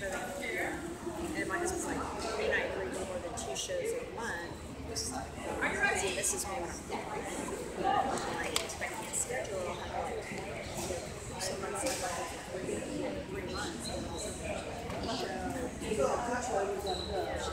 And my husband's like, not agreeing to more than two shows in one. Are you? This is me when I'm like, I can't schedule, I'll have like so months like three, three months. So,